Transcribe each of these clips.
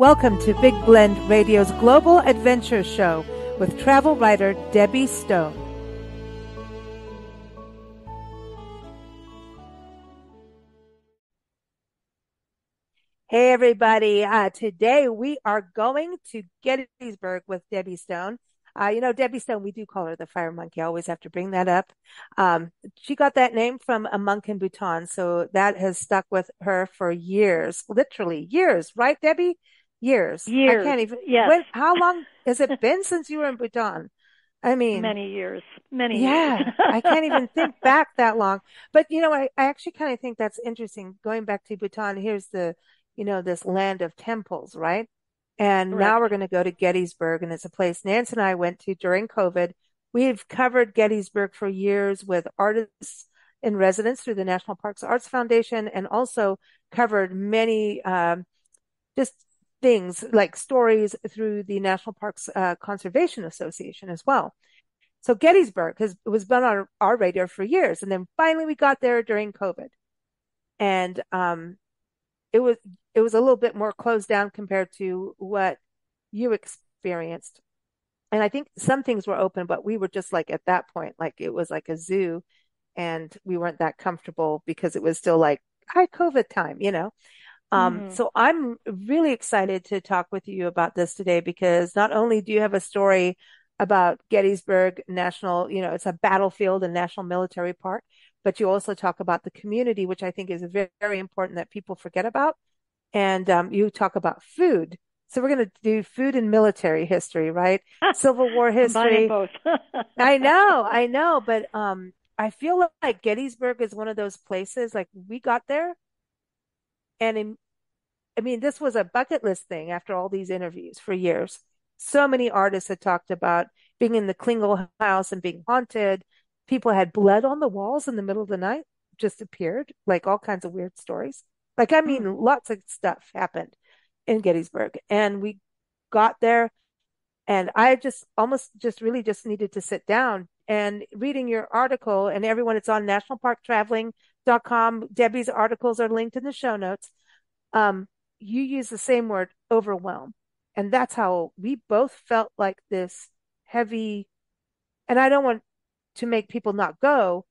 Welcome to Big Blend Radio's Global Adventure Show with travel writer Debbie Stone. Hey, everybody. Uh, today we are going to Gettysburg with Debbie Stone. Uh, you know, Debbie Stone, we do call her the fire monkey. I always have to bring that up. Um, she got that name from a monk in Bhutan. So that has stuck with her for years, literally years, right, Debbie? Years. Years. I can't even. Yes. When, how long has it been since you were in Bhutan? I mean, many years. Many yeah, years. I can't even think back that long. But you know, I, I actually kind of think that's interesting. Going back to Bhutan, here's the, you know, this land of temples, right? And Correct. now we're going to go to Gettysburg, and it's a place Nance and I went to during COVID. We've covered Gettysburg for years with artists in residence through the National Parks Arts Foundation, and also covered many um, just things like stories through the National Parks uh, Conservation Association as well. So Gettysburg has was been on our radar for years, and then finally we got there during COVID, and um, it was it was a little bit more closed down compared to what you experienced. And I think some things were open, but we were just like at that point, like it was like a zoo, and we weren't that comfortable because it was still like high COVID time, you know. Um, Mhm. so I'm really excited to talk with you about this today because not only do you have a story about Gettysburg National, you know, it's a battlefield and National Military Park, but you also talk about the community, which I think is very, very important that people forget about. And um, you talk about food. So we're going to do food and military history, right? Civil War history. Both. I know, I know, but um, I feel like Gettysburg is one of those places. Like we got there, and in, I mean, this was a bucket list thing after all these interviews for years. So many artists had talked about being in the Klingel house and being haunted. People had blood on the walls in the middle of the night, just appeared, like all kinds of weird stories. Like, I mean, Hmm. lots of stuff happened in Gettysburg. And we got there and I just almost just really just needed to sit down and reading your article and everyone, it's on nationalparktraveling.com. Debbie's articles are linked in the show notes. Um, you use the same word, overwhelm. And that's how we both felt like this heavy, and I don't want to make people not go,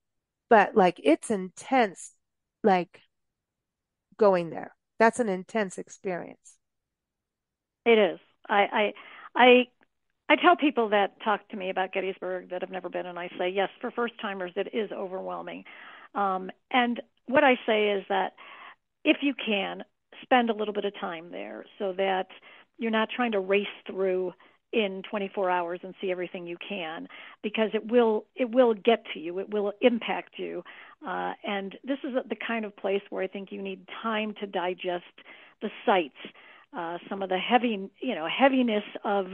but like it's intense, like going there. That's an intense experience. It is. I, I, I, I tell people that talk to me about Gettysburg that have never been, and I say yes, for first timers, it is overwhelming. Um, and what I say is that if you can spend a little bit of time there, so that you're not trying to race through in 24 hours and see everything you can, because it will it will get to you, it will impact you. Uh, and this is the kind of place where I think you need time to digest the sights, uh, some of the heavy, you know, heaviness of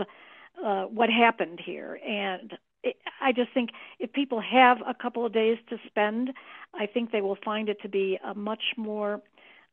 uh, what happened here. And it, I just think if people have a couple of days to spend, I think they will find it to be a much more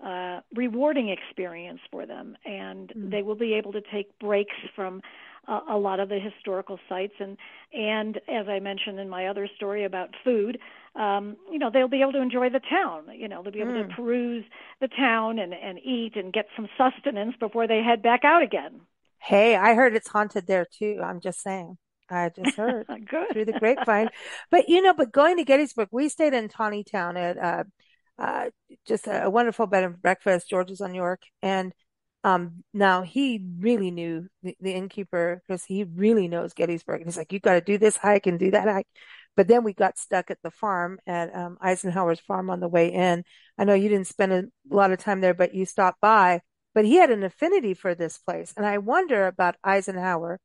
uh, rewarding experience for them, and Mm. they will be able to take breaks from uh, a lot of the historical sites. And and as I mentioned in my other story about food, um, you know, they'll be able to enjoy the town. You know, they'll be able Mm. to peruse the town and and eat and get some sustenance before they head back out again. Hey, I heard it's haunted there too. I'm just saying. I just heard through the grapevine. But you know, but going to Gettysburg, we stayed in Taneytown at uh uh just a, wonderful bed and breakfast, George's on York. And um now he really knew the, the innkeeper because he really knows Gettysburg. And he's like, you got to do this hike and do that hike. But then we got stuck at the farm at um, Eisenhower's farm on the way in. I know you didn't spend a lot of time there, but you stopped by. But he had an affinity for this place. And I wonder about Eisenhower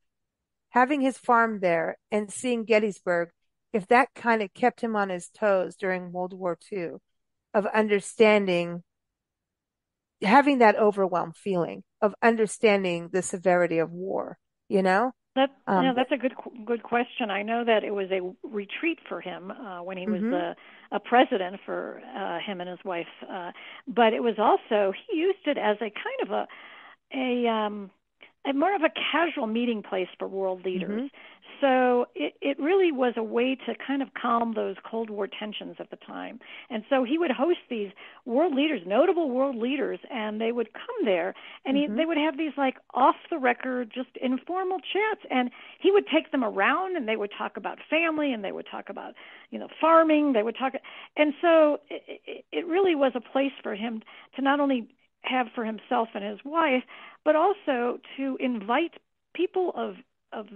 having his farm there and seeing Gettysburg, if that kind of kept him on his toes during World War II of understanding, having that overwhelmed feeling of understanding the severity of war, you know? That Um, no, that's a good good question. I know that it was a retreat for him uh, when he was Mhm. the a president for uh, him and his wife, uh, but it was also he used it as a kind of a a um, a more of a casual meeting place for world leaders. Mm-hmm. So it, it really was a way to kind of calm those Cold War tensions at the time. And so he would host these world leaders, notable world leaders, and they would come there and he, Mm-hmm. they would have these like off the record, just informal chats. And he would take them around and they would talk about family and they would talk about, you know, farming. They would talk. And so it, it really was a place for him to not only have for himself and his wife, but also to invite people of of,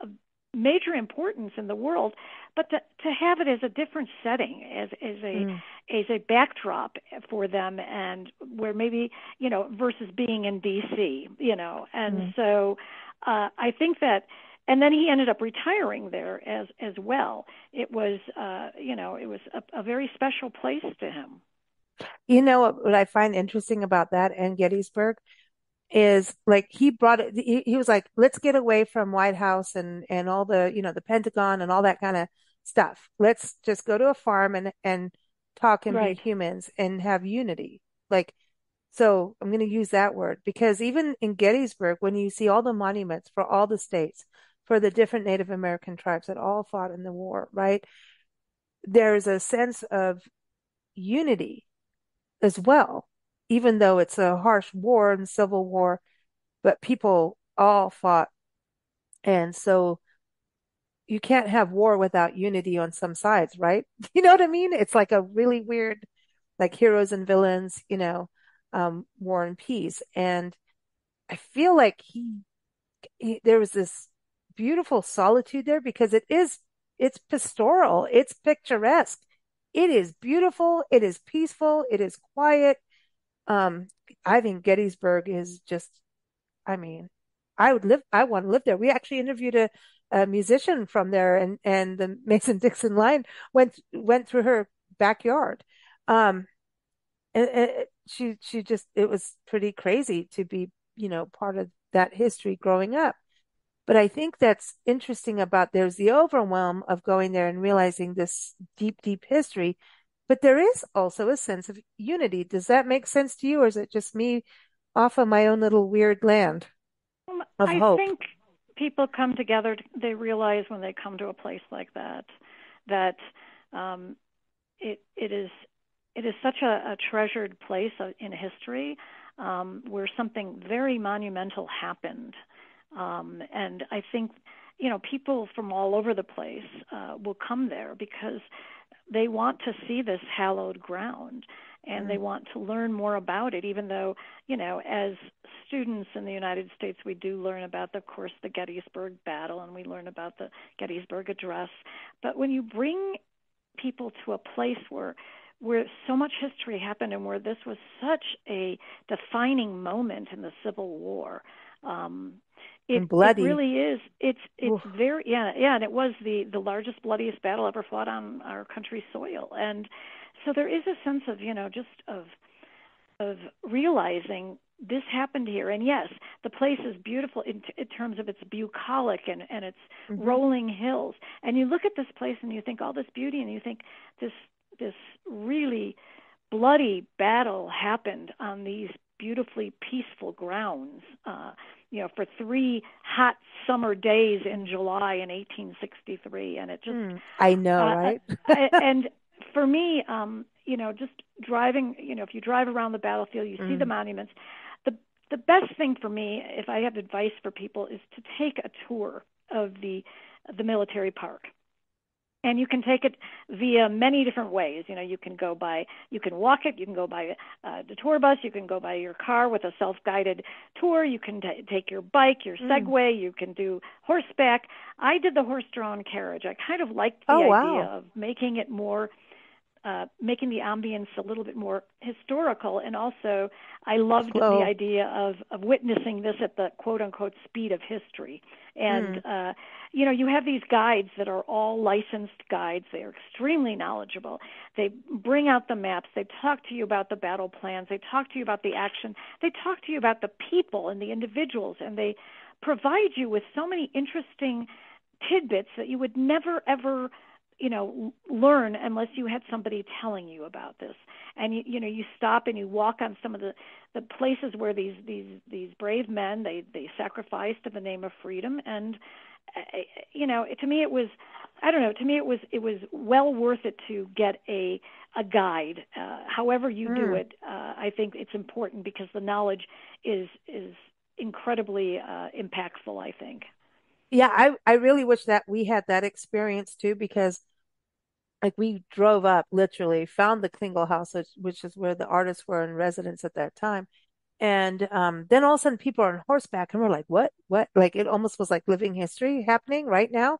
of major importance in the world, but to, to have it as a different setting, as as a Mm. as a backdrop for them, and where maybe you know versus being in D.C. You know, and Mm. so uh, I think that. And then he ended up retiring there as as well. It was, uh, you know, it was a, a very special place to him. You know what, what I find interesting about that and Gettysburg is like he brought it, he, he was like, let's get away from White House and, and all the, you know, the Pentagon and all that kind of stuff. Let's just go to a farm and, and talk and Right. be humans and have unity. Like, so I'm going to use that word because even in Gettysburg, when you see all the monuments for all the states, for the different Native American tribes that all fought in the war, right? There's a sense of unity as well, even though it's a harsh war and civil war, but people all fought. And so you can't have war without unity on some sides, right? You know what I mean? It's like a really weird, like heroes and villains, you know, um, war and peace. And I feel like he, he there was this beautiful solitude there because it is, it's pastoral, it's picturesque. It is beautiful. It is peaceful. It is quiet. Um, I think Gettysburg is just, I mean, I would live, I want to live there. We actually interviewed a, a musician from there and, and the Mason-Dixon line went, went through her backyard. Um, and, and she, she just, it was pretty crazy to be, you know, part of that history growing up. But I think that's interesting about there's the overwhelm of going there and realizing this deep, deep history, but there is also a sense of unity. Does that make sense to you, or is it just me off of my own little weird land Um, of I hope? think people come together. They realize when they come to a place like that that um, it it is it is such a, a treasured place in history um, where something very monumental happened, um, and I think you know people from all over the place uh, will come there because they want to see this hallowed ground and they Mm, want to learn more about it even though you know as students in the united states we do learn about of course the gettysburg battle and we learn about the gettysburg address. But when you bring people to a place where where so much history happened and where this was such a defining moment in the civil war um it and it really is. It's it's Oof. very yeah yeah and it was the the largest bloodiest battle ever fought on our country's soil. And so there is a sense of you know just of of realizing this happened here. And yes the place is beautiful in, in terms of its bucolic and and its hmm rolling hills. And you look at this place and you think all this beauty and you think this this really bloody battle happened on these beautifully peaceful grounds. Uh you know for three hot summer days in July in 1863 and it just Mm, I know, uh, right? uh, and for me, um, you know, just driving, you know, if you drive around the battlefield, you see the Mm, monuments. The the best thing for me, if I have advice for people, is to take a tour of the the military park. And you can take it via many different ways. You know, you can go by, you can walk it, you can go by uh, the tour bus, you can go by your car with a self-guided tour, you can t- take your bike, your mm. Segway, you can do horseback. I did the horse-drawn carriage. I kind of liked Oh, the idea wow. of making it more uh, making the ambience a little bit more historical, and also I loved the idea of of witnessing this at the quote unquote speed of history. And Mm, uh, you know, you have these guides that are all licensed guides. They are extremely knowledgeable. They bring out the maps. They talk to you about the battle plans. They talk to you about the action. They talk to you about the people and the individuals, and they provide you with so many interesting tidbits that you would never ever you know learn unless you had somebody telling you about this. And you you know you stop and you walk on some of the the places where these these these brave men they they sacrificed in the name of freedom. And uh, you know to me it was i don't know to me it was it was well worth it to get a a guide. Uh, however you mm. do it uh, i think it's important because the knowledge is is incredibly uh, impactful i think yeah, I, I really wish that we had that experience too, because like we drove up literally, found the Klingel house, which, which is where the artists were in residence at that time. And um, then all of a sudden people are on horseback and we're like, what, what? Like it almost was like living history happening right now.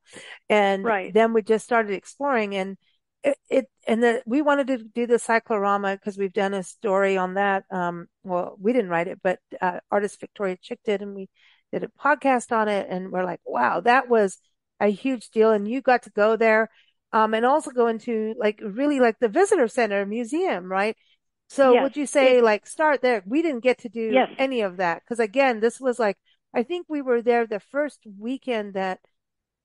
And right. then we just started exploring and it, it and the, we wanted to do the cyclorama because we've done a story on that. Um, well, we didn't write it, but uh, artist Victoria Chick did, and we did a podcast on it and we're like, wow, that was a huge deal. And you got to go there. Um, and also go into like really like the visitor center museum, right? So yes. would you say like start there? We didn't get to do yes. any of that because again, this was like, I think we were there the first weekend that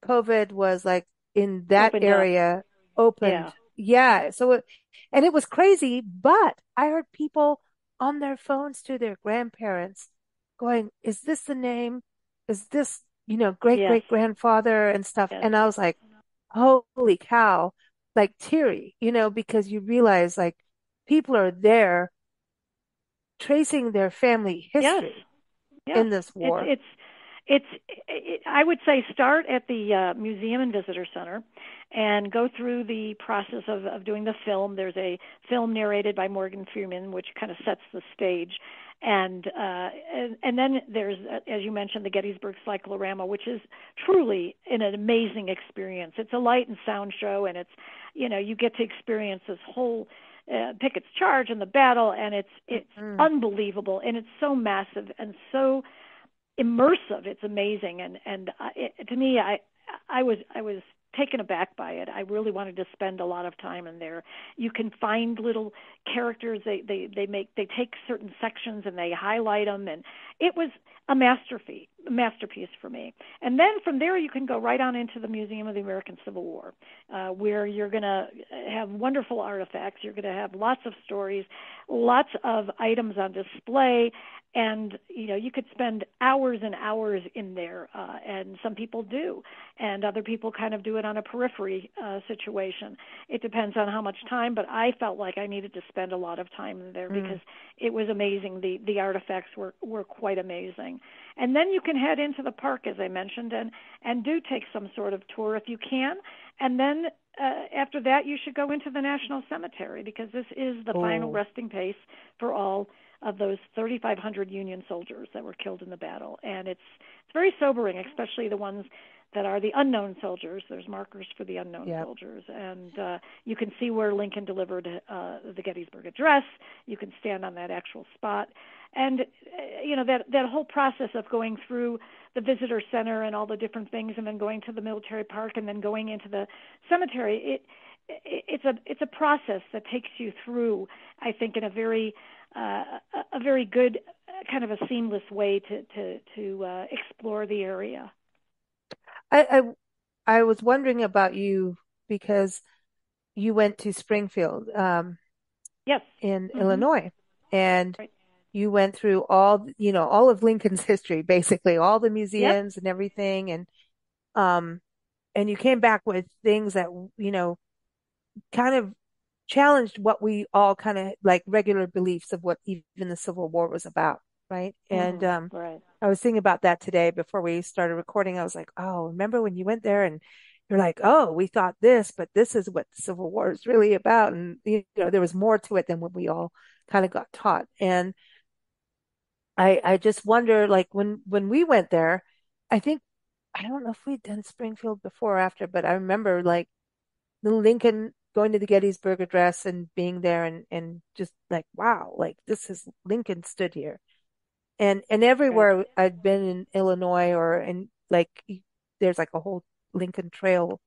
COVID was like in that opened area up. opened. Yeah. yeah. So, it, and it was crazy, but I heard people on their phones to their grandparents going, is this the name? Is this, you know, great yes. great grandfather and stuff? Yes. And I was like, holy cow, like teary, you know, because you realize like people are there tracing their family history yes. In this war. It's, it's, it's it, I would say start at the uh, museum and visitor center and go through the process of, of doing the film. There's a film narrated by Morgan Freeman, which kind of sets the stage and uh, and, and then there's, as you mentioned, the Gettysburg Cyclorama, which is truly an amazing experience. It's a light and sound show, and it's you know you get to experience this whole uh, Pickett's charge and the battle, and it's it's mm-hmm. unbelievable, and it's so massive and so immersive. It's amazing, and and uh, it, to me, I I was I was taken aback by it. I really wanted to spend a lot of time in there. You can find little characters. They they they make they take certain sections and they highlight them, and it was a masterpiece masterpiece for me. And then from there, you can go right on into the Museum of the American Civil War, uh, where you're going to have wonderful artifacts. You're going to have lots of stories, lots of items on display, and you know you could spend hours and hours in there uh, and some people do and other people kind of do it on a periphery uh, situation it depends on how much time but i felt like i needed to spend a lot of time there mm. because it was amazing the the artifacts were were quite amazing and then you can head into the park as i mentioned and and do take some sort of tour if you can and then uh, after that you should go into the national cemetery because this is the oh. final resting place for all of those 3,500 Union soldiers that were killed in the battle, and it's it's very sobering, especially the ones that are the unknown soldiers. There's markers for the unknown yep. soldiers, and uh, you can see where Lincoln delivered uh, the Gettysburg Address. You can stand on that actual spot, and uh, you know that that whole process of going through the visitor center and all the different things, and then going to the military park, and then going into the cemetery. It it's a it's a process that takes you through, I think, in a very uh, a very good kind of a seamless way to to to uh, explore the area. I, I, I was wondering about you because you went to Springfield, um, yes, in mm-hmm. Illinois, and right. You went through all you know all of Lincoln's history, basically all the museums yep. and everything, and um, and you came back with things that you know kind of challenged what we all kind of like regular beliefs of what even the Civil War was about. Right. Mm, and, um, right. I was thinking about that today before we started recording. I was like, Oh, remember when you went there and you're like, Oh, we thought this, but this is what the Civil War is really about. And, you know, there was more to it than what we all kind of got taught. And I, I just wonder, like when, when we went there, I think, I don't know if we'd done Springfield before or after, but I remember like the Lincoln going to the Gettysburg Address and being there and, and just like, wow, like this is Lincoln stood here. And, and everywhere. I'd been in Illinois or in like, there's like a whole Lincoln Trail,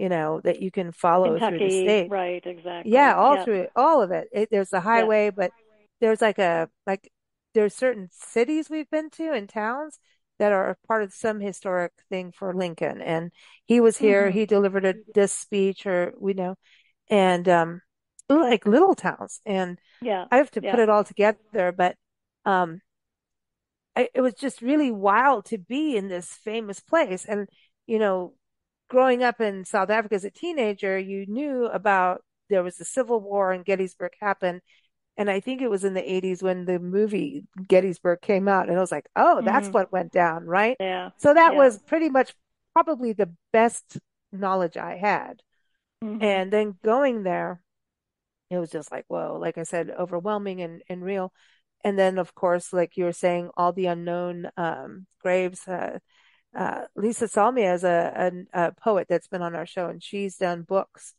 you know, that you can follow Kentucky, through the state. Right, exactly. Yeah, all yep. through all of it. it there's a highway, yep. but there's like a, like, there's certain cities we've been to and towns that are part of some historic thing for Lincoln. And he was here, hmm he delivered a, this speech or we know, and, um, like little towns. And Yeah. I have to put it all together, but, um, I, it was just really wild to be in this famous place. And, you know, growing up in South Africa as a teenager, you knew about there was the Civil War and Gettysburg happened. And I think it was in the 80s when the movie Gettysburg came out. And I was like, oh, that's hmm what went down, right? Yeah. So that Yeah. was pretty much probably the best knowledge I had. hmm And then going there, it was just like, whoa, like I said, overwhelming and, and real. And then, of course, like you were saying, all the unknown um, graves. Uh, uh, Lisa Salmia is a, a, a poet that's been on our show, and she's done books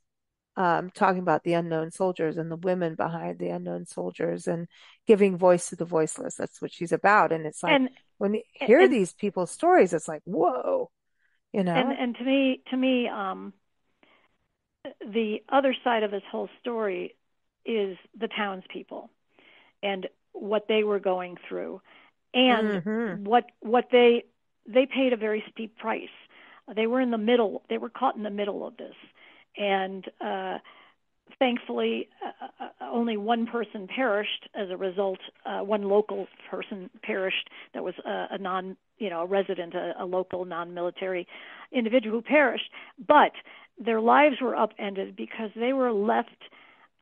um, talking about the unknown soldiers and the women behind the unknown soldiers and giving voice to the voiceless. That's what she's about. And it's like And when you hear and these people's stories, it's like, whoa, you know? and and to me, to me, um, the other side of this whole story is the townspeople and what they were going through and hmm what what they they paid a very steep price they were in the middle they were caught in the middle of this and uh thankfully uh, uh, uh, only one person perished as a result uh, one local person perished that was a, a non you know a resident a, a local non-military individual who perished. But their lives were upended because they were left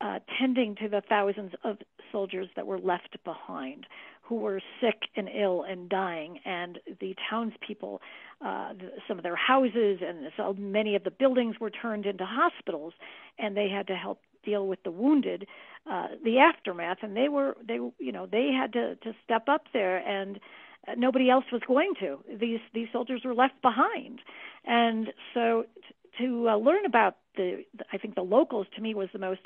uh, tending to the thousands of soldiers that were left behind who were sick and ill and dying and the townspeople uh, some of their houses and so many of the buildings were turned into hospitals and they had to help deal with the wounded uh, the aftermath and they were they you know they had to to step up there and uh, nobody else was going to. These these soldiers were left behind. And so t- to uh, learn about the I think the locals to me was the most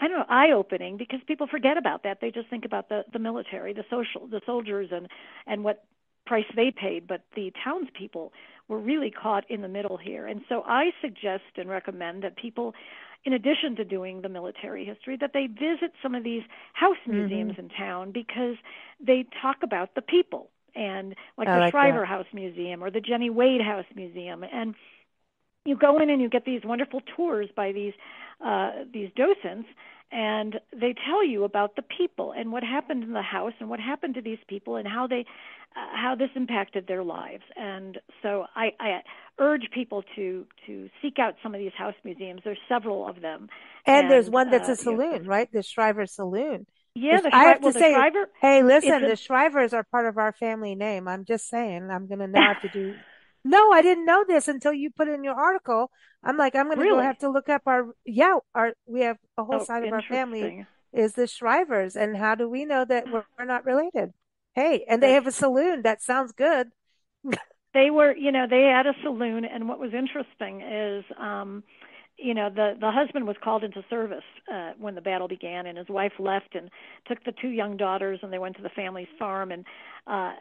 I don't know eye opening because people forget about that. They just think about the the military the social the soldiers and and what price they paid. But the townspeople were really caught in the middle here. And so I suggest and recommend that people in addition to doing the military history that they visit some of these house hmm museums in town because they talk about the people. And like I the like that. Shriver House Museum or the Jenny Wade House Museum. And you go in and you get these wonderful tours by these uh, these docents, and they tell you about the people and what happened in the house and what happened to these people and how they uh, how this impacted their lives. And so I, I urge people to to seek out some of these house museums. There's several of them, And there's one that's uh, a you know, saloon, right? The Shriver Saloon. yeah, the I have Well, to say, Shriver. hey, listen, a the Shrivers are part of our family name. I'm just saying, I'm gonna now have to do. No, I didn't know this until you put in your article. I'm like, I'm gonna go have to look up our, yeah, our, we have a whole oh side of our family is the Shrivers. And how do we know that we're, we're not related? Hey, and they have a saloon. That sounds good. they were you know they had a saloon and what was interesting is um you know the the husband was called into service uh when the battle began and his wife left and took the two young daughters and they went to the family's farm and uh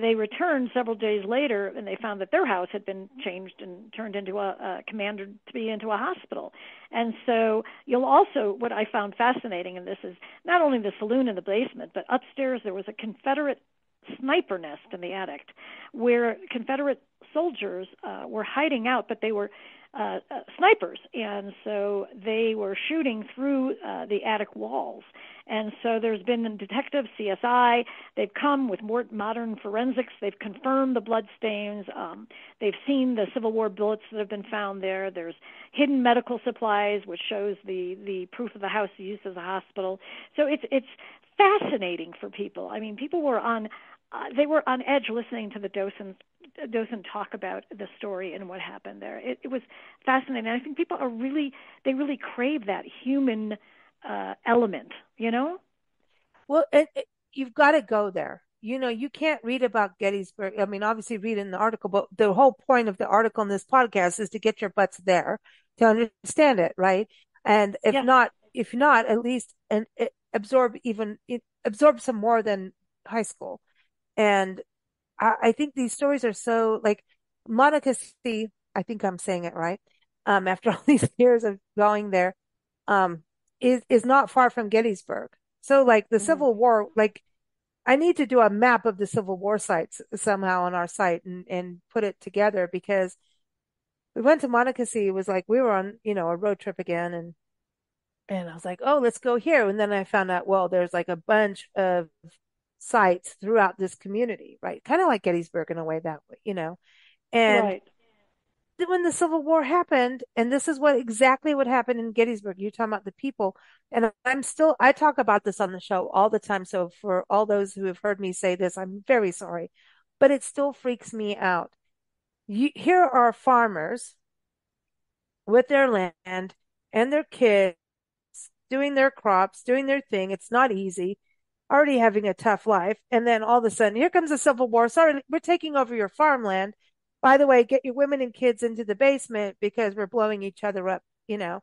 they returned several days later and they found that their house had been changed and turned into a, a commanded to be into a hospital. And so you'll also what i found fascinating in this is not only the saloon in the basement but upstairs there was a confederate sniper nest in the attic where Confederate soldiers uh, were hiding out, but they were uh, uh, snipers, and so they were shooting through uh, the attic walls. And so there's been detectives, CSI. They've come with more modern forensics. They've confirmed the bloodstains. Um, they've seen the Civil War bullets that have been found there. There's hidden medical supplies, which shows the the proof of the house used as a hospital. So it's it's fascinating for people. I mean, people were on uh, they were on edge listening to the docent docent talk about the story and what happened there. It, it was fascinating. I think people are really they really crave that human uh, element. You know? Well, it, it, you've got to go there. You know, you can't read about Gettysburg. I mean, obviously read in the article, but the whole point of the article in this podcast is to get your butts there to understand it, right? And if Yes. not, if not, at least and it, absorb even absorb some more than high school. And I, I think these stories are so like Monica C. I think I'm saying it right. Um, after all these years of going there, um, is is not far from Gettysburg. So like the hmm Civil War, like I need to do a map of the Civil War sites somehow on our site and, and put it together because we went to Monocacy. It was like we were on, you know, a road trip again and and I was like, oh, let's go here. And then I found out, well, there's like a bunch of sites throughout this community, right? Kind of like Gettysburg in a way that way, you know. And Right. when the Civil War happened, and this is what exactly what happened in Gettysburg. you're talking about the people, and I'm still I talk about this on the show all the time. So for all those who have heard me say this, I'm very sorry, but it still freaks me out. You, here are farmers with their land and their kids doing their crops, doing their thing. It's not easy, already having a tough life. And then all of a sudden, here comes a civil war. Sorry, we're taking over your farmland. By the way, get your women and kids into the basement because we're blowing each other up, you know.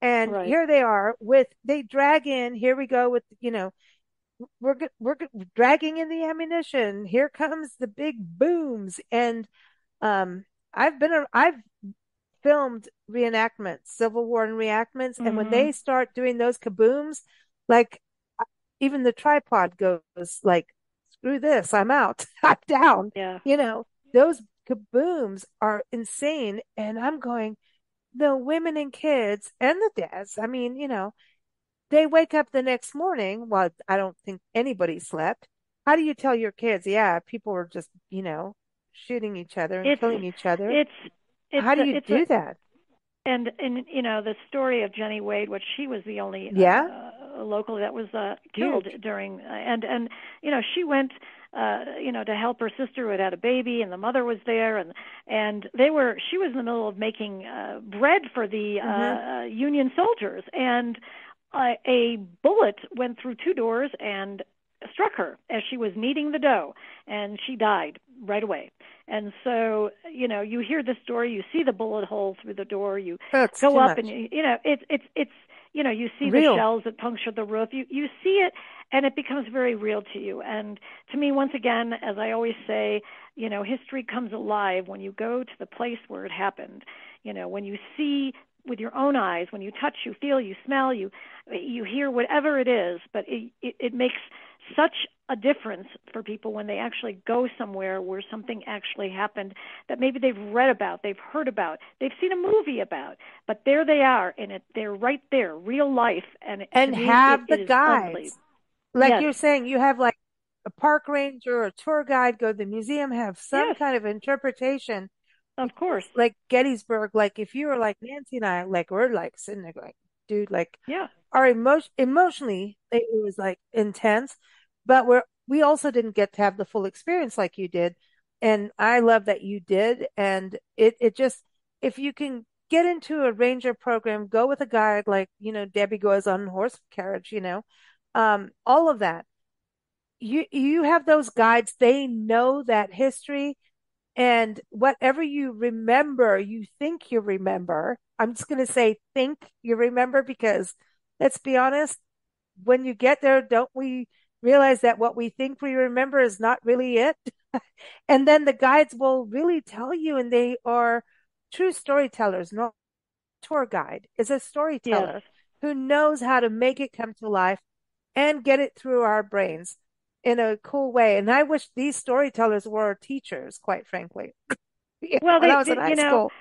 And Right. here they are with, they drag in, here we go with, you know, we're, we're dragging in the ammunition. Here comes the big booms. And, um, I've been, I've filmed reenactments, Civil War and reenactments, and when Mm-hmm. they start doing those kabooms, like even the tripod goes like, screw this, I'm out, I'm down. Yeah. You know, those kabooms are insane. And I'm going, the women and kids and the dads, I mean, you know, they wake up the next morning. Well, I don't think anybody slept. How do you tell your kids, yeah, people were just, you know, shooting each other and It's killing each other? it's it's How do a you a do that? And and you know the story of Jenny Wade, which she was the only Yeah, uh, local that was uh, killed huge. during, uh, and and you know she went, uh, you know, to help her sister who had had a baby, and the mother was there, and and they were she was in the middle of making uh, bread for the hmm uh, Union soldiers, and a, a bullet went through two doors and struck her as she was kneading the dough, and she died right away. And so, you know, you hear the story, you see the bullet hole through the door, you That's go up and you, you know, it's it's it's you know, you see the shells that puncture the roof. You you see it and it becomes very real to you. And to me once again, as I always say, you know, history comes alive when you go to the place where it happened. You know, when you see with your own eyes, when you touch, you feel, you smell, you you hear whatever it is, but it it, it makes such a difference for people when they actually go somewhere where something actually happened that maybe they've read about, they've heard about, they've seen a movie about, but there they are and it they're right there, real life, and And me it, have the it guides. Like Yes, you're saying, you have like a park ranger or a tour guide go to the museum, have some yes, kind of interpretation. Of course, like Gettysburg, like if you were like Nancy and I, like we're like sitting there like, dude, like yeah, our emotion emotionally it was like intense, but we're we also didn't get to have the full experience like you did. And I love that you did. And it it just if you can get into a ranger program, go with a guide like, you know, Debbie goes on horse carriage, you know, um, all of that. You you have those guides, they know that history and whatever you remember, you think you remember. I'm just going to say think you remember because let's be honest, when you get there, don't we realize that what we think we remember is not really it? And then the guides will really tell you, and they are true storytellers. No tour guide is a yes. storyteller who knows how to make it come to life and get it through our brains in a cool way. And I wish these storytellers were teachers, quite frankly. Well, they, I was in they you know, school.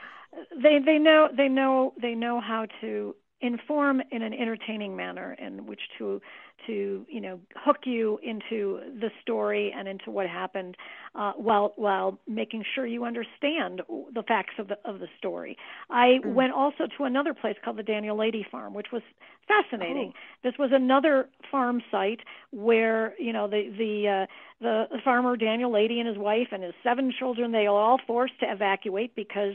they they know they know they know how to inform in an entertaining manner in which to to you know hook you into the story and into what happened uh, while while making sure you understand the facts of the of the story. I Mm. went also to another place called the Daniel Lady Farm, which was fascinating. Oh, This was another farm site where you know the the uh, the farmer Daniel Lady and his wife and his seven children they were all forced to evacuate because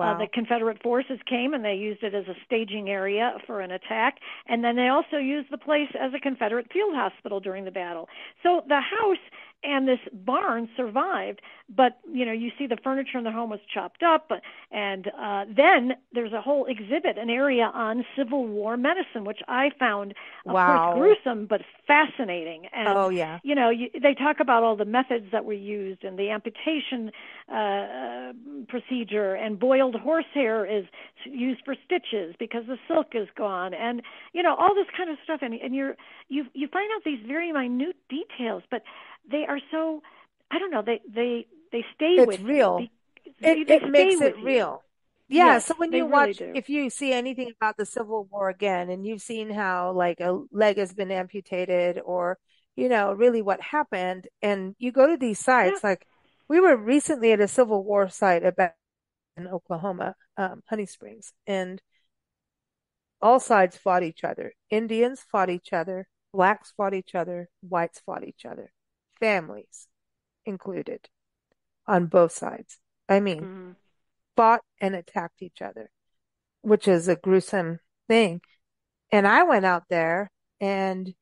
uh, the. Confederate forces came and they used it as a staging area for an attack. And then they also used the place as a Confederate field hospital during the battle. So the house and this barn survived, but you know you see the furniture in the home was chopped up, and uh, then there's a whole exhibit, an area on Civil War medicine, which I found, of course, gruesome but fascinating. And Oh, yeah. you know you, they talk about all the methods that were used and the amputation uh, procedure, and boiled horsehair is used for stitches because the silk is gone, and you know all this kind of stuff. And and you're you you find out these very minute details, but they are so I don't know they they they stay It's with you. real. They, It they it makes it you. real. Yeah, Yes, so when you watch, do. if you see anything about the Civil War again, and you've seen how like a leg has been amputated, or you know, really what happened, and you go to these Yeah. sites, like we were recently at a Civil War site about in Oklahoma, um, Honey Springs, and all sides fought each other. Indians fought each other, blacks fought each other, whites fought each other, families included on both sides. I mean, Mhm. fought and attacked each other, which is a gruesome thing. And I went out there and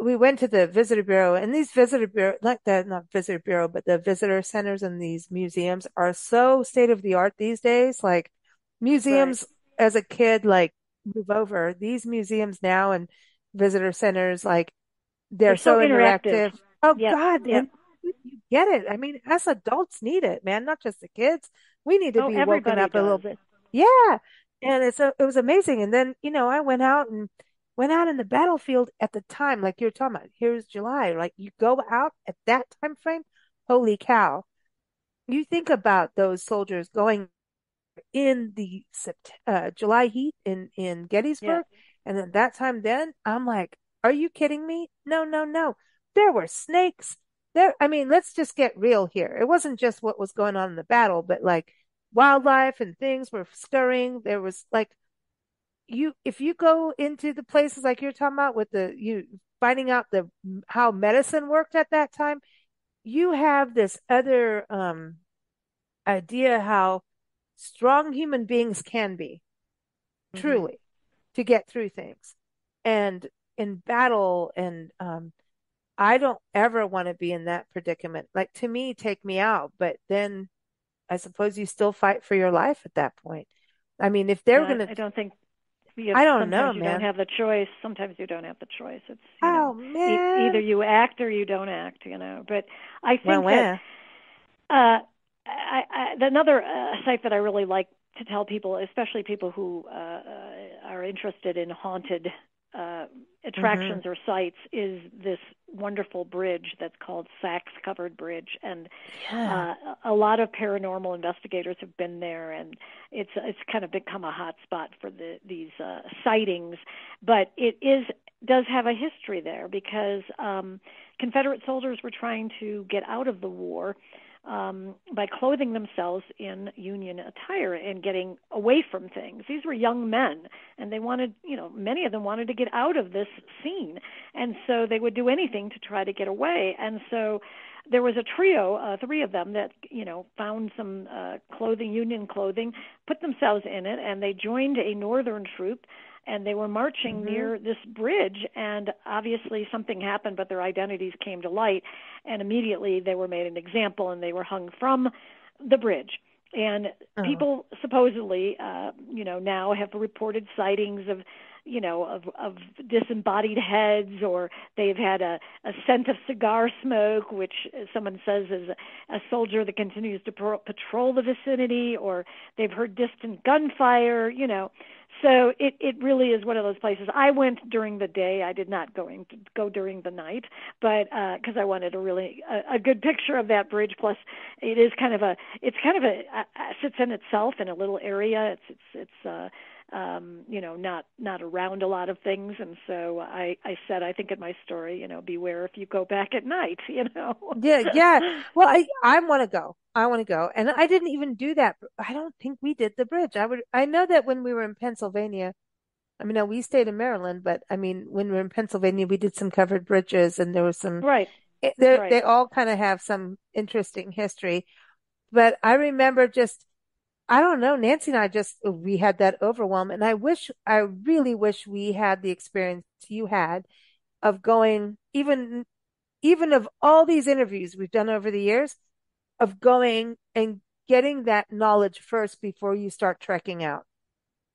we went to the visitor bureau and these visitor bureau, like the, not visitor bureau, but the visitor centers and these museums are so state of the art these days. Like Right. museums as a kid, like move over these museums now and visitor centers, like they're They're so so interactive. interactive. Oh Yep. God. Yep. You get it. I mean, us adults need it, man, not just the kids. We need to Oh, be woken up a little bit. Yeah. And it's a, it was amazing. And then, you know, I went out and went out in the battlefield at the time, like you're talking about. Here's July. Like you go out at that time frame. Holy cow. You think about those soldiers going in the uh, July heat in in Yeah. Gettysburg, and at that time, then I'm like, are you kidding me? No, no, no. There were snakes. There, I mean, let's just get real here. It wasn't just what was going on in the battle, but like wildlife and things were scurrying. There was like you, if you go into the places like you're talking about with the you finding out the how medicine worked at that time, you have this other um idea how strong human beings can be Mhm. truly to get through things. And in battle, and um, I don't ever want to be in that predicament. Like to me, take me out, but then I suppose you still fight for your life at that point. I mean, if they're Yeah, gonna, I don't think you I don't know, you don't man. have the choice. Sometimes you don't have the choice. It's, you Oh know, e- either you act or you don't act, you know. But I well, think that well, uh I, I another uh, site that I really like to tell people, especially people who uh, uh are interested in haunted uh hmm attractions or sites is this wonderful bridge that's called Sachs Covered Bridge. And yeah, uh, a lot of paranormal investigators have been there, and it's it's kind of become a hot spot for the these uh, sightings. But it is does have a history there because um, Confederate soldiers were trying to get out of the war um, by clothing themselves in Union attire and getting away from things. These were young men, and they wanted, you know, many of them wanted to get out of this scene, and so they would do anything to try to get away. And so there was a trio, uh, three of them, that you know found some uh, clothing, Union clothing, put themselves in it, and they joined a Northern troop. And they were marching hmm near this bridge, and obviously something happened, but their identities came to light, and immediately they were made an example, and they were hung from the bridge. And oh, people supposedly, uh, you know, now have reported sightings of you know of of disembodied heads or they've had a a scent of cigar smoke which someone says is a, a soldier that continues to pro- patrol the vicinity or they've heard distant gunfire you know so it it really is one of those places. I went during the day. I did not going go during the night but uh because i wanted a really a, a good picture of that bridge. Plus it is kind of a it's kind of a, a sits in itself in a little area. It's it's it's uh um you know not not around a lot of things and so i i said i think in my story you know beware if you go back at night you know yeah, yeah. Well, I I want to go. I want to go, and I didn't even do that. I don't think we did the bridge. I would. I know that when we were in Pennsylvania. I mean, no, we stayed in Maryland, but I mean, when we were in Pennsylvania, we did some covered bridges and there was some, right they right they all kind of have some interesting history. But I remember just, I don't know, Nancy and I just, we had that overwhelm. And I wish, I really wish we had the experience you had of going, even, even of all these interviews we've done over the years, of going and getting that knowledge first before you start trekking out.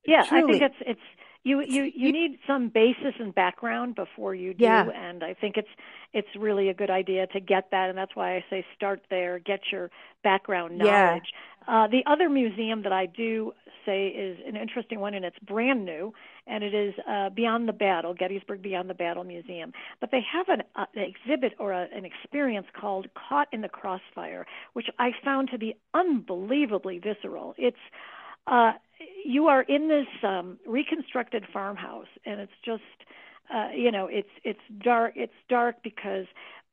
Yeah, I think it's it's you you you need some basis and background before you do, yeah, and I think it's it's really a good idea to get that, and that's why I say start there, get your background yeah. Uh, the other museum that I do say is an interesting one, and it's brand new, and it is uh, Beyond the Battle, Gettysburg Beyond the Battle Museum. But they have an, uh, an exhibit or a, an experience called Caught in the Crossfire, which I found to be unbelievably visceral. It's uh, you are in this um, reconstructed farmhouse, and it's just uh, you know it's it's dark. It's dark because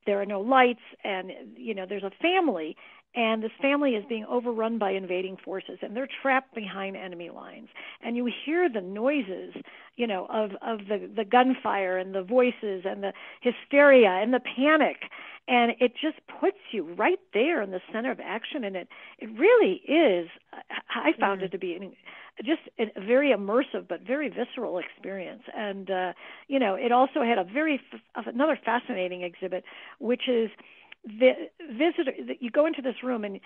there are no lights, and you know there's a family and this family is being overrun by invading forces and they're trapped behind enemy lines. And you hear the noises you know of of the the gunfire and the voices and the hysteria and the panic. And it just puts you right there in the center of action. And it it really is i found mm. it to be an, just a very immersive but very visceral experience. And uh you know it also had a very f- another fascinating exhibit which is the visitor you go into this room and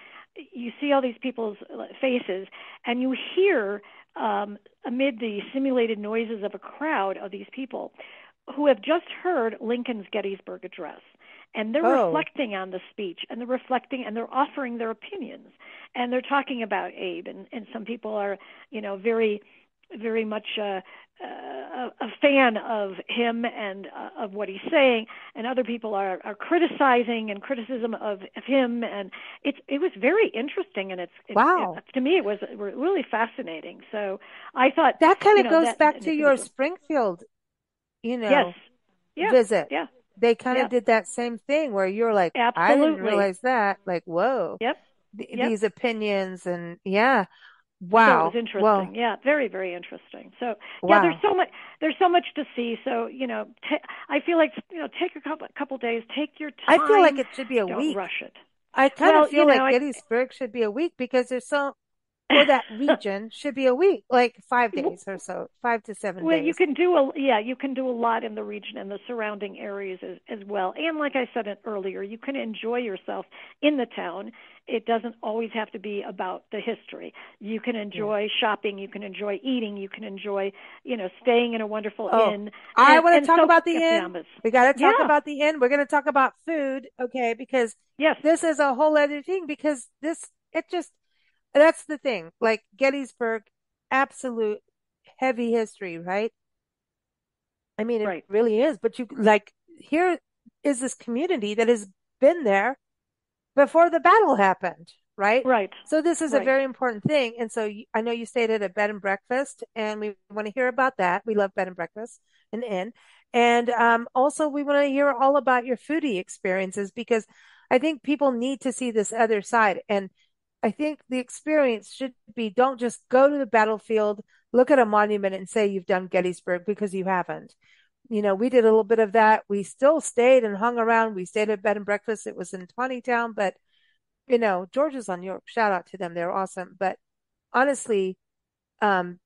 you see all these people's faces and you hear um, amid the simulated noises of a crowd of these people who have just heard Lincoln's Gettysburg Address and they're oh. reflecting on the speech and they're reflecting and they're offering their opinions and they're talking about Abe and and some people are you know very very much uh, uh, a fan of him and uh, of what he's saying, and other people are, are criticizing and criticism of, of him, and it's it was very interesting, and it's, it's wow it, to me it was really fascinating. So I thought that kind of you know, goes that, back to your Springfield, you know, yes, yeah, visit. Yeah, they kind of did that same thing where you're like, Absolutely. I didn't realize that. Like, whoa. Yep. Th- yep. These opinions and yeah. Wow. So it was interesting. Yeah, very, very interesting. So wow. yeah, there's so much there's so much to see. So, you know, t- I feel like you know, take a couple couple days, take your time. I feel like it should be a Don't week. rush it. I kind well, of feel you know, like Gettysburg should be a week because there's so for that region should be a week, like five days or so, five to seven well, days. you can do a yeah, you can do a lot in the region and the surrounding areas as, as well. And like I said earlier, you can enjoy yourself in the town. It doesn't always have to be about the history. You can enjoy yeah. shopping, you can enjoy eating, you can enjoy, you know, staying in a wonderful oh, inn. I want to talk so, about the inn. We got to talk yeah. about the inn. We're going to talk about food, okay? Because yes, this is a whole other thing. Because this, it just that's the thing. Like Gettysburg, absolute heavy history, right? I mean, it right. really is. But you like here is this community that has been there before the battle happened, right? Right. So this is right. a very important thing. And so I know you stayed at a bed and breakfast, and we want to hear about that. We love bed and breakfast and inn, and um, also we want to hear all about your foodie experiences because I think people need to see this other side and I think the experience should be don't just go to the battlefield, look at a monument and say you've done Gettysburg because you haven't. You know, we did a little bit of that. We still stayed and hung around. We stayed at bed and breakfast. It was in Town, but you know, George's on York. Shout out to them. They're awesome. But honestly, um,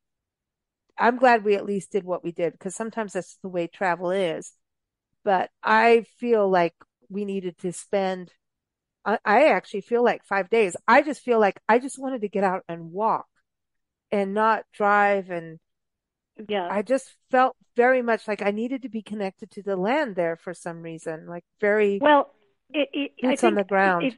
I'm glad we at least did what we did because sometimes that's the way travel is. But I feel like we needed to spend I, I actually feel like five days. I just feel like I just wanted to get out and walk and not drive. And yeah, I just felt very much like I needed to be connected to the land there for some reason, like very well, it, it, boots on the ground. If,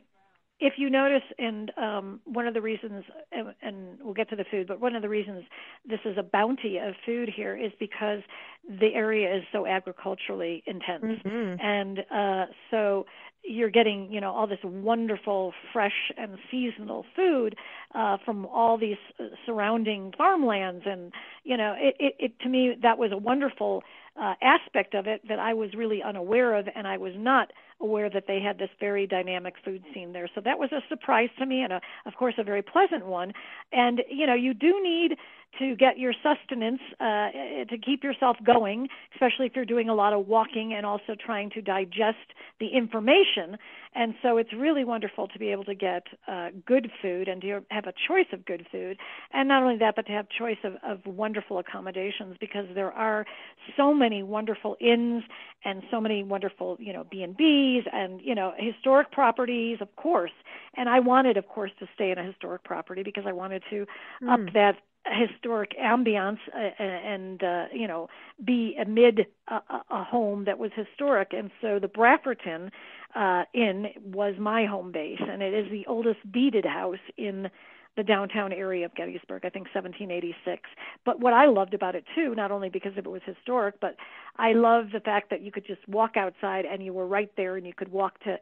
if you notice, and um, one of the reasons, and, and we'll get to the food, but one of the reasons this is a bounty of food here is because the area is so agriculturally intense, mm-hmm. and uh, so you're getting you know all this wonderful fresh and seasonal food uh from all these uh, surrounding farmlands and you know it, it it to me that was a wonderful uh aspect of it that I was really unaware of and I was not aware that they had this very dynamic food scene there. So that was a surprise to me and a, of course a very pleasant one. And you know you do need to get your sustenance uh, to keep yourself going, especially if you're doing a lot of walking and also trying to digest the information. And so it's really wonderful to be able to get uh, good food and to have a choice of good food. And not only that, but to have choice of, of wonderful accommodations because there are so many wonderful inns and so many wonderful, you know, B&Bs and, you know, historic properties, of course. And I wanted, of course, to stay in a historic property because I wanted to mm. up that historic ambiance uh, and uh, you know be amid a, a home that was historic and so the Brafferton uh inn was my home base and it is the oldest beaded house in the downtown area of Gettysburg, I think 1786. But what I loved about it too, not only because it was historic, but I loved the fact that you could just walk outside and you were right there and you could walk to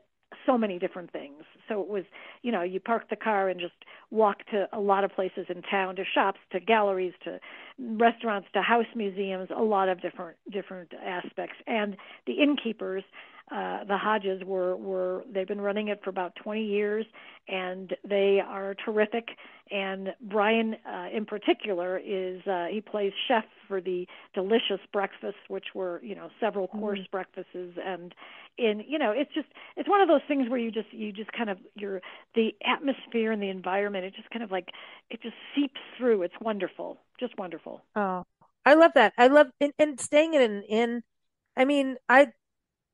so many different things. So it was, you know, you park the car and just walk to a lot of places in town, to shops, to galleries, to restaurants, to house museums, a lot of different different aspects. And the innkeepers uh, the Hodges were were they've been running it for about 20 years, and they are terrific. And Brian, uh, in particular, is uh, he plays chef for the delicious breakfasts, which were you know several mm-hmm. course mm. breakfasts, and in you know it's just it's one of those things where you just you just kind of your the atmosphere and the environment it just kind of like it just seeps through. It's wonderful, just wonderful. Oh, I love that. I love and, and staying in an inn. I mean, I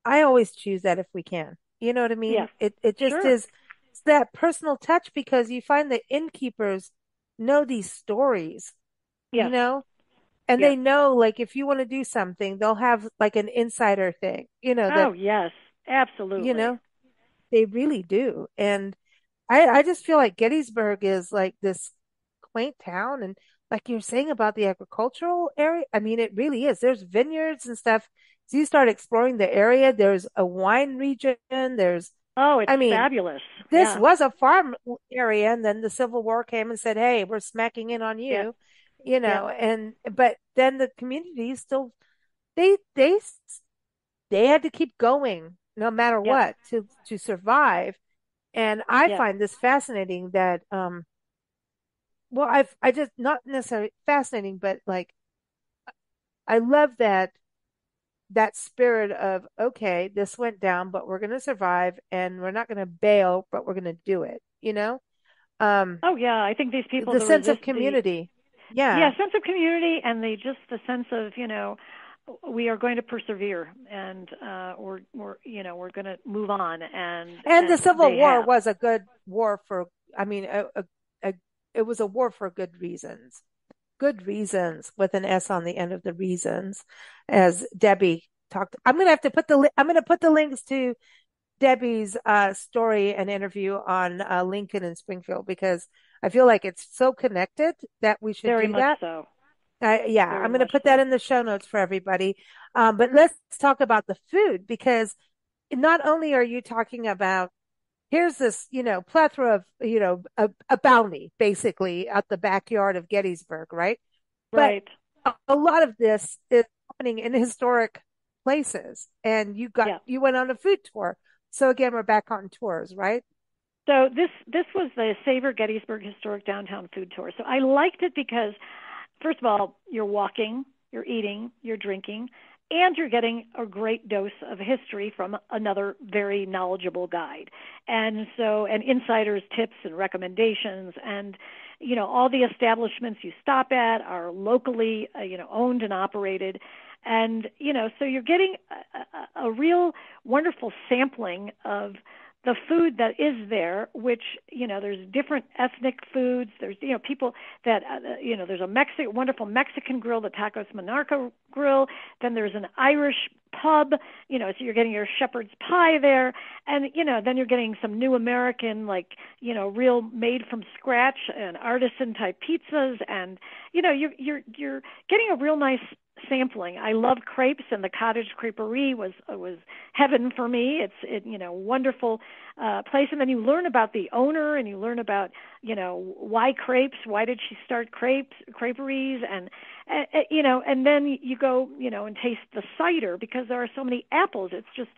I always choose that if we can. You know what I mean? Yeah. It it just sure. is it's that personal touch because you find the innkeepers know these stories. Yeah. You know? And yeah. they know like if you want to do something, they'll have like an insider thing. You know, that, Oh yes. Absolutely. You know? They really do. And I I just feel like Gettysburg is like this quaint town and like you're saying about the agricultural area, I mean it really is. There's vineyards and stuff so you start exploring the area. There's a wine region. There's oh, it's I mean, fabulous. This yeah. was a farm area, and then the Civil War came and said, "Hey, we're smacking in on you," yeah. you know. Yeah. And but then the community still they they they had to keep going no matter what to to survive. And I find this fascinating that um well I've I just not necessarily fascinating, but like I love that that spirit of okay this went down but we're going to survive and we're not going to bail but we're going to do it you know? Um oh yeah i think these people the sense of community. The, yeah. Yeah sense of community and the just the sense of you know we are going to persevere and uh we're we're you know we're going to move on and and, and the civil war have. was a good war for i mean a, a, a, it was a war for good reasons good reasons with an S on the end of the reasons, as Debbie talked. I'm going to have to put the, I'm going to put the links to Debbie's uh, story and interview on uh, Lincoln and Springfield because I feel like it's so connected that we should Very do much that. So. Uh, yeah, Very I'm going to put so. that in the show notes for everybody. Um, but let's talk about the food because not only are you talking about here's this, you know, plethora of, you know, a, a bounty basically at the backyard of Gettysburg, right? Right. But a, a lot of this is happening in historic places and you got, yeah. you went on a food tour. So again, we're back on tours, right? So this, this was the Savor Gettysburg Historic Downtown Food Tour. So I liked it because first of all, you're walking, you're eating, you're drinking, and you're getting a great dose of history from another very knowledgeable guide. And so, and insiders' tips and recommendations, and you know, all the establishments you stop at are locally, uh, you know, owned and operated. And you know, so you're getting a, a, a real wonderful sampling of the food that is there, which you know, there's different ethnic foods. There's you know people that uh, you know, there's a Mexican, wonderful Mexican grill, the Tacos Monarca grill. Then there's an Irish pub. You know, so you're getting your shepherd's pie there, and you know, then you're getting some new American, like you know, real made from scratch and artisan type pizzas, and you know, you're you're you're getting a real nice sampling. I love crepes, and the cottage creperie was uh, was heaven for me. It's it, you know wonderful uh, place, and then you learn about the owner, and you learn about you know why crepes, why did she start crepes creperies, and uh, you know, and then you go you know and taste the cider because there are so many apples. It's just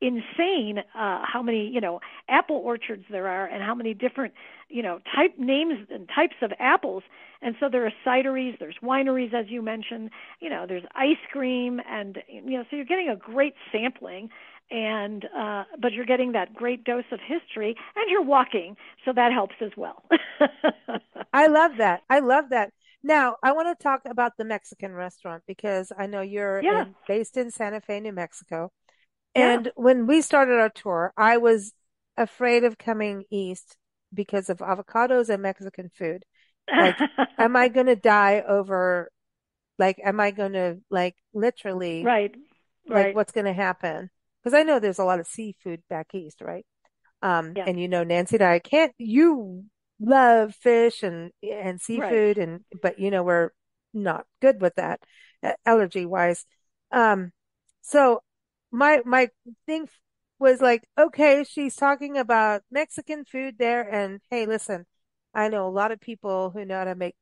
insane uh, how many you know apple orchards there are and how many different you know type names and types of apples. And so there are cideries there's wineries as you mentioned you know there's ice cream and you know so you're getting a great sampling and uh but you're getting that great dose of history and you're walking so that helps as well. I love that. I love that. Now i want to talk about the mexican restaurant because i know you're yeah. in, based in santa fe new mexico yeah. and when we started our tour i was afraid of coming east because of avocados and mexican food like, am I going to die over, like, am I going to, like, literally, right, like, right. what's going to happen? Because I know there's a lot of seafood back east, right? Um, yeah. and you know, Nancy and I can't, you love fish and and Right. seafood and but you know we're not good with that allergy wise. Um, so my my thing was like, okay, she's talking about Mexican food there, and hey, listen, I know a lot of people who know how to make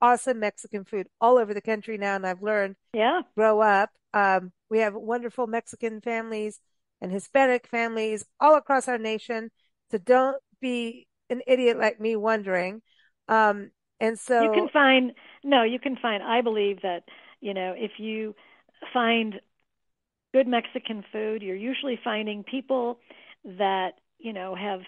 awesome Mexican food all over the country now, and I've learned Yeah. grow up. Um, we have wonderful Mexican families and Hispanic families all across our nation. So don't be an idiot like me wondering. Um, and so You can find no, you can find I believe that, you know, if you find good Mexican food, you're usually finding people that, you know, have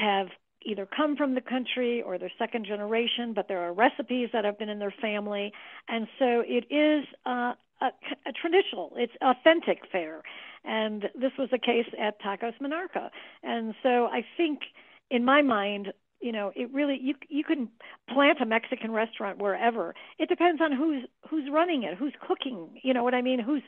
have either come from the country or they're second generation, but there are recipes that have been in their family, and so it is uh, a, a traditional, it's authentic fare, and this was the case at Tacos Monarca, and so I think, in my mind, you know, it really you you can plant a Mexican restaurant wherever. It depends on who's who's running it, who's cooking. You know what I mean? Who's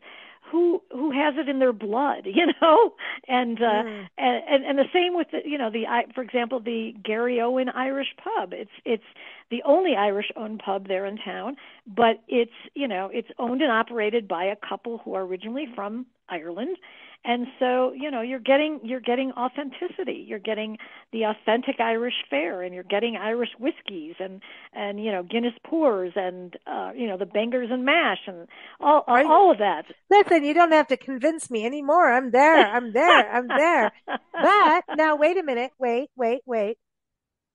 who who has it in their blood, you know? And uh mm, and and the same with the you know the for example the Garryowen Irish pub. It's it's the only Irish owned pub there in town, but it's you know it's owned and operated by a couple who are originally from Ireland and so you know you're getting you're getting authenticity you're getting the authentic irish fare and you're getting irish whiskeys and and you know guinness pours and uh you know the bangers and mash and all are all of that listen, you don't have to convince me anymore. I'm there. I'm there. I'm there. But now, wait a minute. Wait, wait, wait.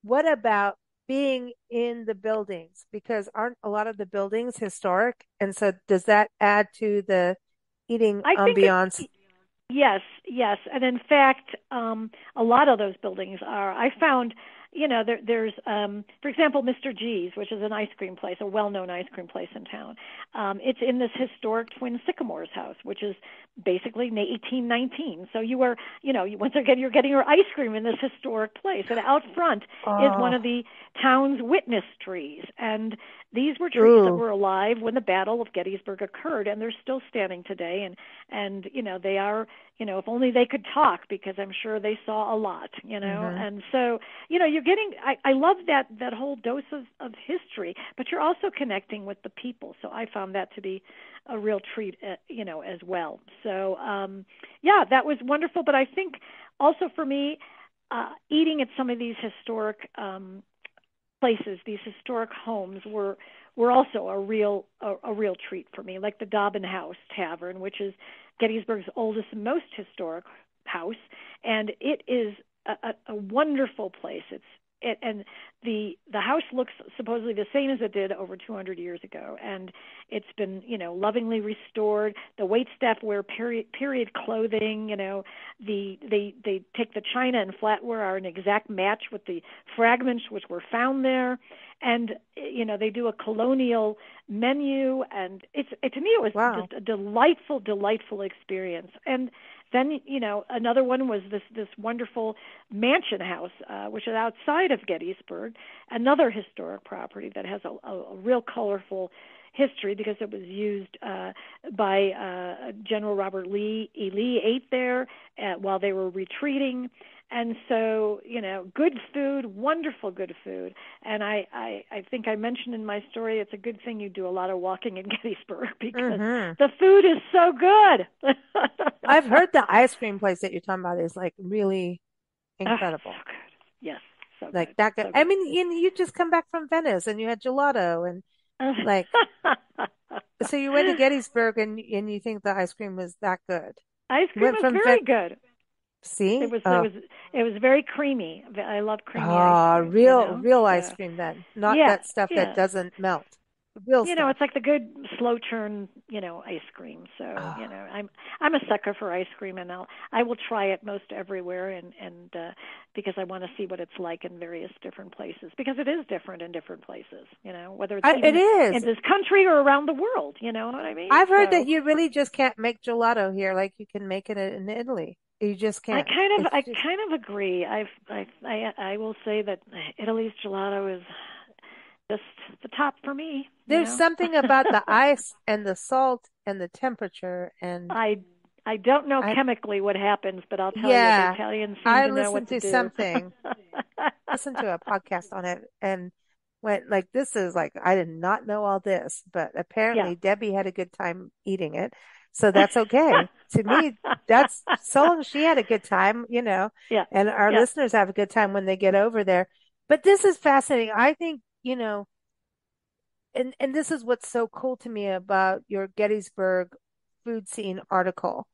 What about being in the buildings? Because aren't a lot of the buildings historic? And so does that add to the eating i ambiance? Yes, yes, and in fact, um, a lot of those buildings are. I found, you know, there, there's, um, for example, Mr. G's, which is an ice cream place, a well-known ice cream place in town. Um, it's in this historic Twin Sycamores house, which is basically 1819. So you are, you know, you, once again, you're getting your ice cream in this historic place, and out front is one Oh, of the town's witness trees, and these were trees that were alive when the Battle of Gettysburg occurred, and they're still standing today. And and you know they are you know if only they could talk because i'm sure they saw a lot you know hmm and so you know you're getting i i love that that whole dose of of history but you're also connecting with the people. So i found that to be a real treat uh, you know as well. So um yeah that was wonderful. But i think also for me uh eating at some of these historic um places, these historic homes were were also a real a, a real treat for me, like the Dobbin House Tavern, which is Gettysburg's oldest and most historic house, and it is a, a, wonderful place. It's it, and the the house looks supposedly the same as it did over 200 years ago, and it's been you know lovingly restored. The wait staff wear period period clothing. You know the they they take the china and flatware are an exact match with the fragments which were found there, and you know they do a colonial menu, and it's it, to me it was Wow. just a delightful delightful experience. And then you know another one was this this wonderful mansion house, uh, which is outside of Gettysburg, another historic property that has a, a, a real colorful history because it was used uh, by uh, General Robert Lee. E. Lee ate there uh, while they were retreating. And so, you know, good food, wonderful good food. And I, I, I think I mentioned in my story, it's a good thing you do a lot of walking in Gettysburg because hmm the food is so good. I've heard the ice cream place that you're talking about is like really oh, incredible. so good. Yes, so Like good, that good. so I good. mean, you, you just come back from Venice and you had gelato and like, so you went to Gettysburg and and you think the ice cream was that good. Ice cream is from Ven very good. It see? was it Oh, was it was very creamy. I love creamy ah, cream, you real know. real ice cream then, not yeah, that stuff that doesn't melt. Real You know, stuff. it's like the good slow churn, you know, ice cream. So you know, I'm I'm a sucker for ice cream, and I'll I will try it most everywhere, and and uh, because I want to see what it's like in various different places, because it is different in different places. You know, whether it's I, it even in this country or around the world. You know what I mean? I've heard that you really just can't make gelato here like you can make it in Italy. You just can't. I kind of It's I just kind of agree. I've I I I will say that Italy's gelato is just the top for me, there's know. something about the ice and the salt and the temperature and I I don't know I chemically what happens, but I'll tell you, the Italians seem I to know listened what to to do. something, listened to a podcast on it and went like, this is like, I did not know all this, but Yeah. apparently Debbie had a good time eating it. So that's okay. To me, that's so long she had a good time, you know, Yeah. and our Yeah. listeners have a good time when they get over there. But this is fascinating. I think, you know, and and this is what's so cool to me about your Gettysburg food scene article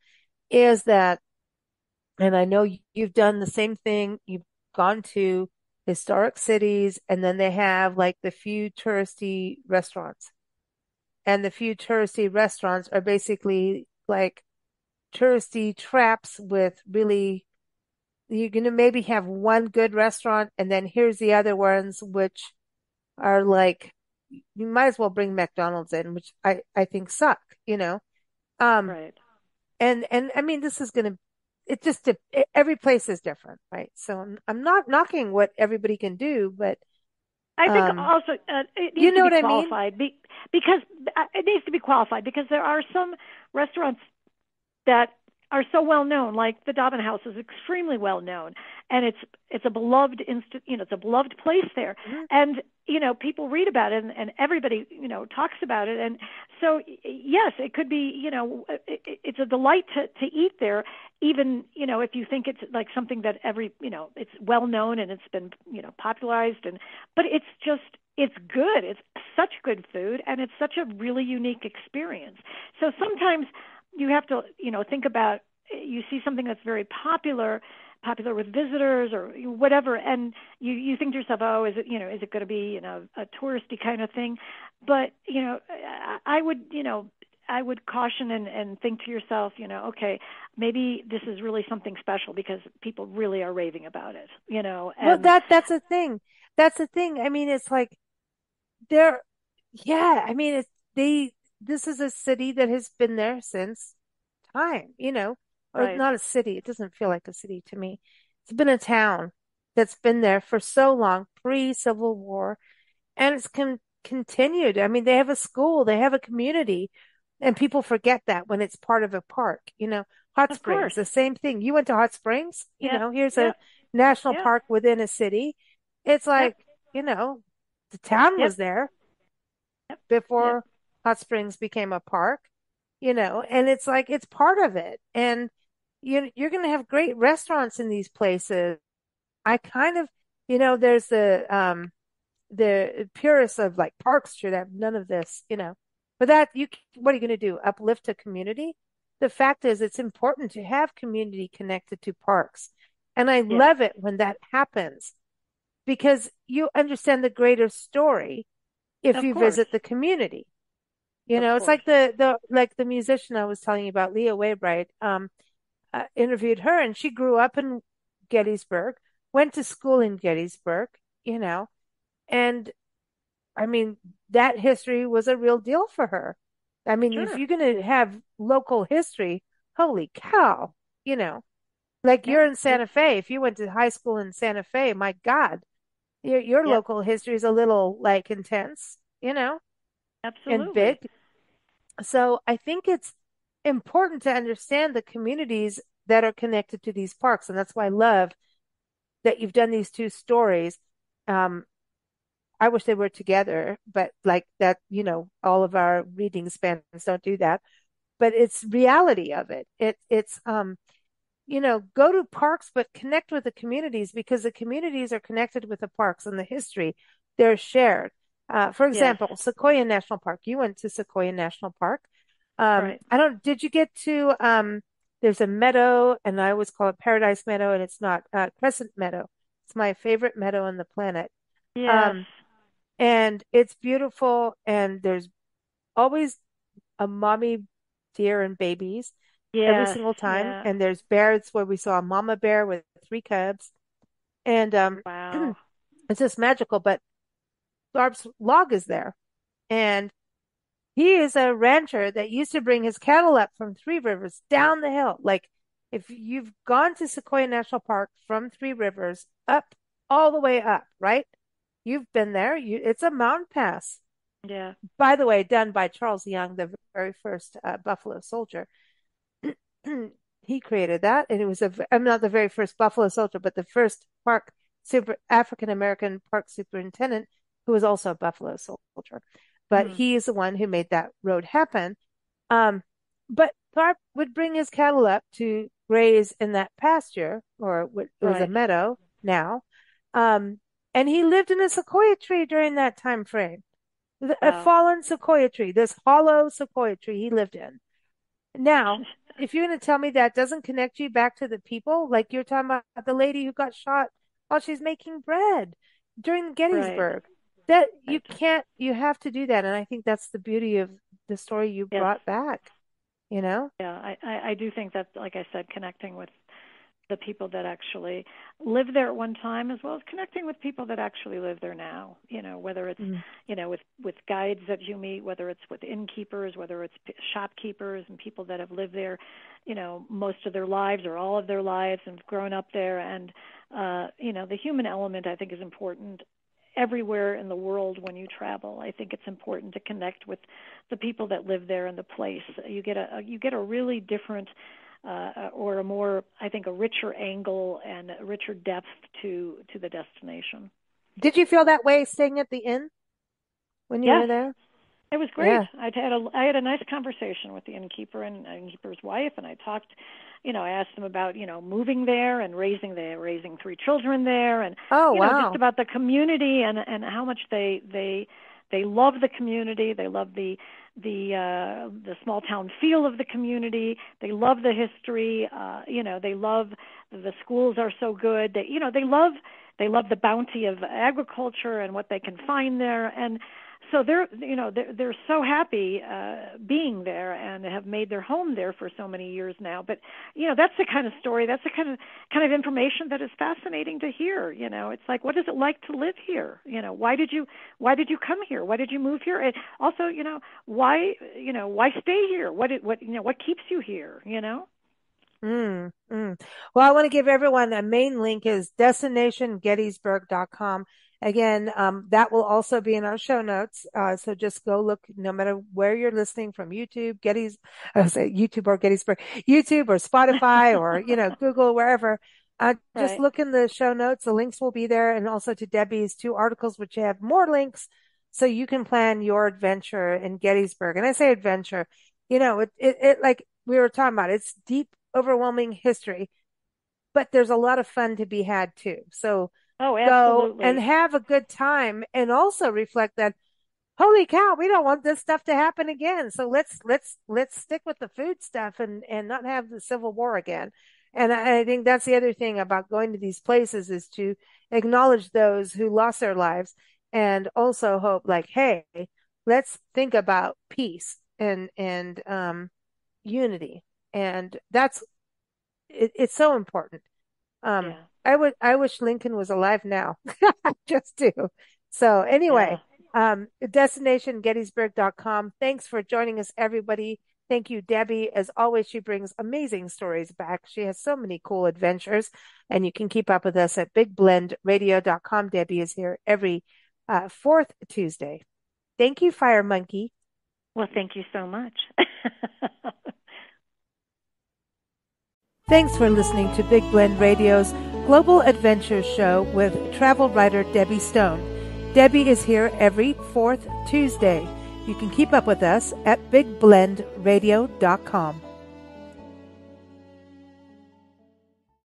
is that, and I know you've done the same thing. You've gone to historic cities and then they have like the few touristy restaurants. And the few touristy restaurants are basically like touristy traps with really, you're going to maybe have one good restaurant and then here's the other ones, which are like, you might as well bring McDonald's in, which I, I think suck, you know? Um, Right. and, and I mean, this is going to, it just, e, every place is different, right? So I'm, I'm not knocking what everybody can do, but, I think um, also uh, it you needs to know be what I mean? be, because uh, it needs to be qualified because there are some restaurants that are so well known, like the Dobbin House is extremely well known, and it's it's a beloved inst- you know it's a beloved place there, Mhm. and you know people read about it and, and everybody you know talks about it, and so yes, it could be you know it- it's a delight to to eat there, even you know if you think it's like something that every you know it's well known and it's been you know popularized. And but it's just it's good. It's such good food and it's such a really unique experience. So sometimes you have to you know think about you see something that's very popular popular with visitors or whatever and you you think to yourself oh is it you know is it going to be you know a touristy kind of thing but you know i I would you know i would caution and and think to yourself you know okay maybe this is really something special because people really are raving about it you know well, that, that's the thing. That's the thing. I mean, it's like they're, yeah, I mean, it's, they, this is a city that has been there since time, you know, or right not a city. It doesn't feel like a city to me. It's been a town that's been there for so long, pre-Civil War, and it's con continued. I mean, they have a school, they have a community, and people forget that when it's part of a park. You know, Hot of course Springs, the same thing. You went to Hot Springs, you know, here's a national yep park within a city. It's like, you know, the town was there before Hot Springs became a park, you know, and it's like it's part of it. And you you're going to have great restaurants in these places. I kind of, you know, there's the um the purists of like parks should have none of this, you know. But that you what are you going to do? Uplift a community? The fact is it's important to have community connected to parks. And I yes love it when that happens because you understand the greater story if of you course visit the community. You know, it's like the the like the musician I was telling you about, Leah Waybright. Um, uh, interviewed her, and she grew up in Gettysburg, went to school in Gettysburg. You know, and I mean that history was a real deal for her. I mean, if you're going to have local history, holy cow! You know, like yeah you're in Santa Fe. If you went to high school in Santa Fe, my God, your your yep local history is a little like intense. You know, absolutely and big. So I think it's important to understand the communities that are connected to these parks. And that's why I love that you've done these two stories. Um, I wish they were together, but like that, you know, all of our reading spans don't do that. But it's reality of it. It it's um, you know, go to parks, but connect with the communities because the communities are connected with the parks and the history. They're shared. Uh, for yes example, Sequoia National Park. You went to Sequoia National Park. Um, right I don't, did you get to, um, there's a meadow and I always call it Paradise Meadow and it's not, uh, Crescent Meadow. It's my favorite meadow on the planet. yes Um, and it's beautiful and there's always a mommy deer and babies every single time. yeah And there's bears where we saw a mama bear with three cubs. And um, wow it's just magical. But Tharp's log is there. And he is a rancher that used to bring his cattle up from Three Rivers down the hill. Like if you've gone to Sequoia National Park from Three Rivers up all the way up, right? You've been there. You, it's a mountain pass. yeah By the way, done by Charles Young, the very first uh, Buffalo soldier. he created that, and it was a I'm not the very first Buffalo Soldier, but the first park super African American park superintendent who was also a Buffalo Soldier. But mm-hmm. he is the one who made that road happen. Um, but Tharp would bring his cattle up to graze in that pasture, or it was right. a meadow now. Um, and he lived in a sequoia tree during that time frame. Wow. A fallen sequoia tree, this hollow sequoia tree he lived in. Now, if you're going to tell me that doesn't connect you back to the people, like you're talking about the lady who got shot while she's making bread during Gettysburg, right. That you can't, you have to do that. And I think that's the beauty of the story you yes. brought back, you know? Yeah, I, I, I do think that, like I said, connecting with the people that actually lived there at one time as well as connecting with people that actually live there now you know whether it's mm. you know with with guides that you meet whether it's with innkeepers whether it's shopkeepers and people that have lived there you know most of their lives or all of their lives and grown up there and uh you know the human element i think is important everywhere in the world when you travel. I think it's important to connect with the people that live there and the place. You get a you get a really different uh, or a more, I think, a richer angle and a richer depth to to the destination. Did you feel that way staying at the inn when you yes. were there? It was great. Yeah. I had a I had a nice conversation with the innkeeper and innkeeper's wife, and I talked. You know, I asked them about you know moving there and raising the raising three children there, and oh you wow, know, just about the community and and how much they they they love the community. They love the the uh, the small town feel of the community. They love the history. Uh, you know, they love the schools are so good. They you know they love they love the bounty of agriculture and what they can find there. And so they're you know they're they're so happy uh being there and have made their home there for so many years now. But you know that's the kind of story that's the kind of kind of information that is fascinating to hear you know. It's like what is it like to live here? You know why did you why did you come here? Why did you move here? And also you know why you know why stay here? What it, what you know what keeps you here you know? Mm, mm. Well, I want to give everyone a main link is destinationgettysburg.com. Again, um, that will also be in our show notes. Uh, so just go look, no matter where you're listening from YouTube, Gettys, YouTube or Gettysburg, YouTube or Spotify or, you know, Google, wherever. Uh, just look in the show notes. The links will be there and also to Debbie's two articles, which have more links so you can plan your adventure in Gettysburg. And I say adventure, you know, it, it, it like we were talking about, it's deep, overwhelming history, but there's a lot of fun to be had too. So Oh, absolutely. Go and have a good time and also reflect that, holy cow, we don't want this stuff to happen again. So let's, let's, let's stick with the food stuff and, and not have the Civil War again. And I, I think that's the other thing about going to these places is to acknowledge those who lost their lives and also hope like, hey, let's think about peace and, and, um, unity. And that's, it, it's so important. Um, yeah. I would, I wish Lincoln was alive now. I just do. So anyway, yeah. um, destination gettysburg.com. Thanks for joining us, everybody. Thank you, Debbie. As always, she brings amazing stories back. She has so many cool adventures and you can keep up with us at bigblendradio.com. Debbie is here every uh, fourth Tuesday. Thank you, Fire Monkey. Well, thank you so much. Thanks for listening to Big Blend Radio's Global Adventures Show with travel writer Debbie Stone. Debbie is here every fourth Tuesday. You can keep up with us at bigblendradio.com.